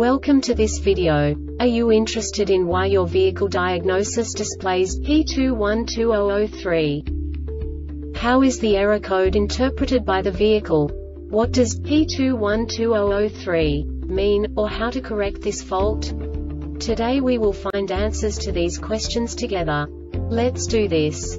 Welcome to this video. Are you interested in why your vehicle diagnosis displays P212003? How is the error code interpreted by the vehicle? What does P212003 mean, or how to correct this fault? Today we will find answers to these questions together. Let's do this.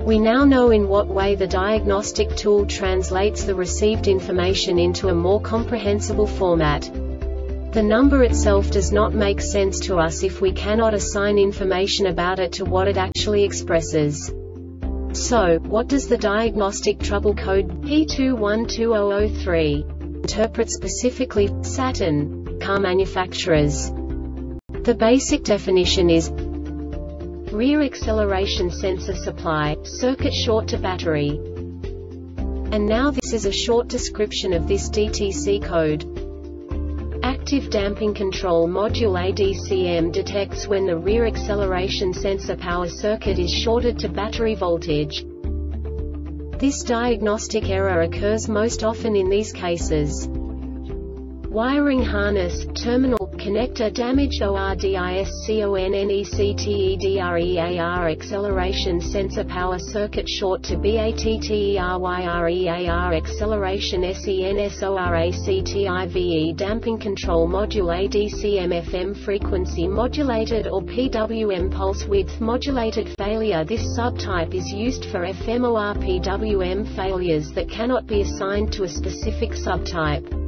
We now know in what way the diagnostic tool translates the received information into a more comprehensible format. The number itself does not make sense to us if we cannot assign information about it to what it actually expresses. So, what does the diagnostic trouble code P212003 interpret specifically Saturn car manufacturers? The basic definition is Rear acceleration sensor supply, circuit short to battery. And now this is a short description of this DTC code. Active damping control module ADCM detects when the rear acceleration sensor power circuit is shorted to battery voltage. This diagnostic error occurs most often in these cases. Wiring harness, terminal, connector damaged ORDISCONNECTEDREAR acceleration sensor power circuit short to BATTERYREAR acceleration SENSORACTIVE damping control module ADCMFM frequency modulated or PWM pulse width modulated failure This subtype is used for FMOR PWM failures that cannot be assigned to a specific subtype.